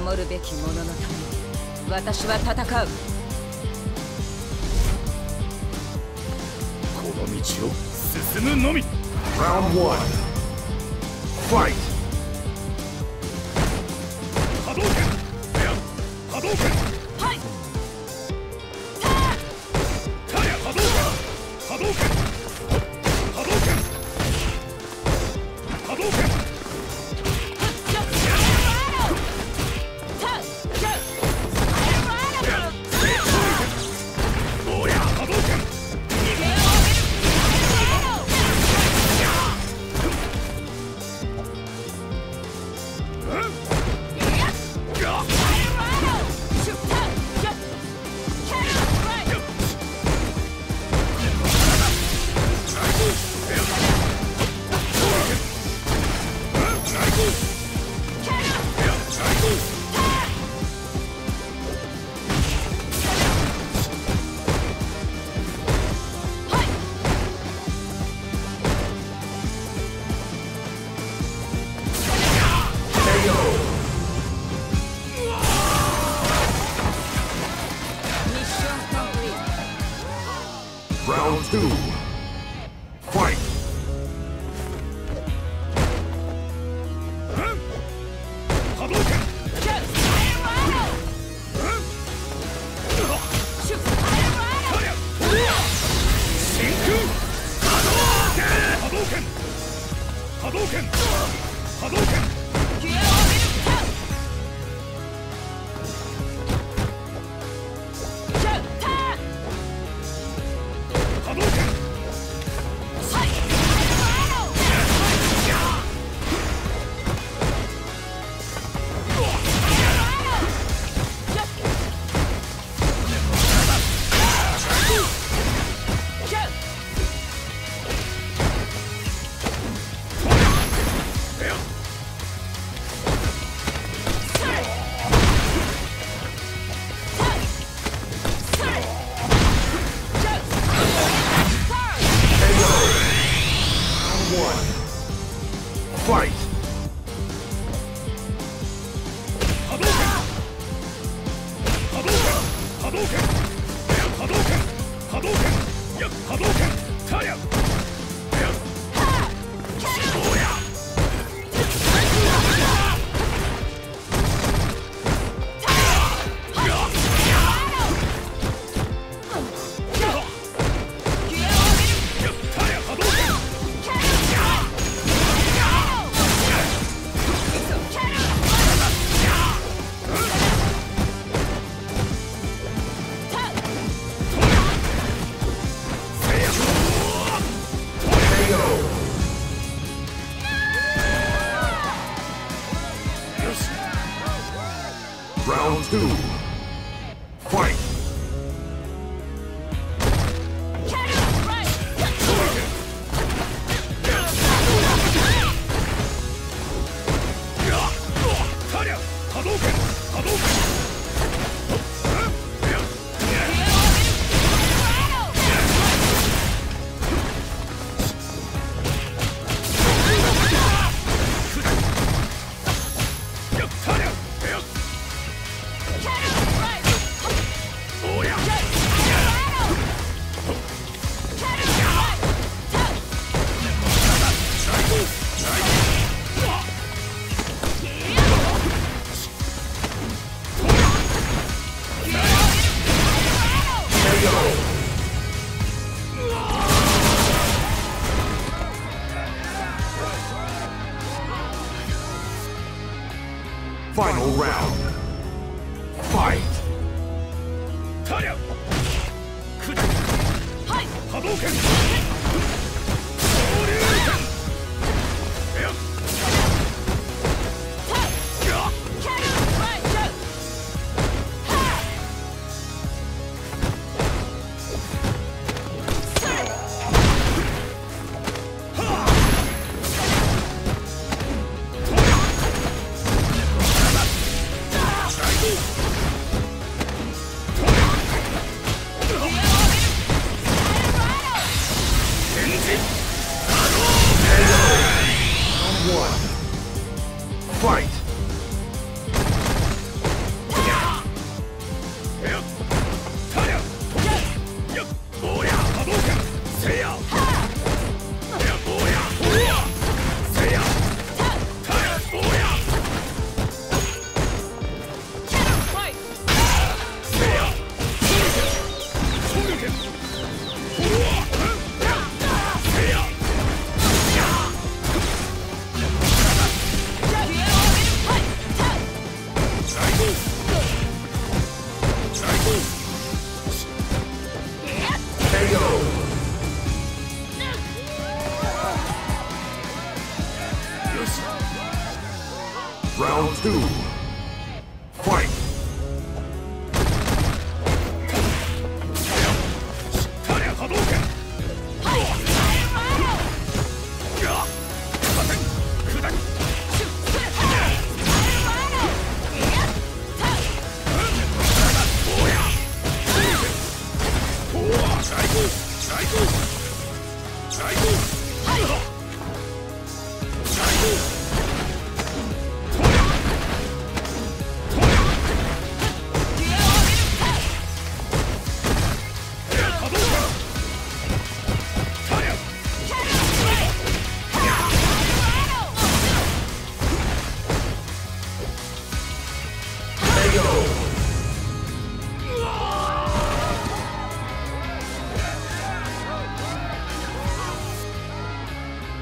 守るべき者のために私は戦うこの道を進むのみ1剣波動拳 flight. two. Final round. Fight! Hadouken! Built two.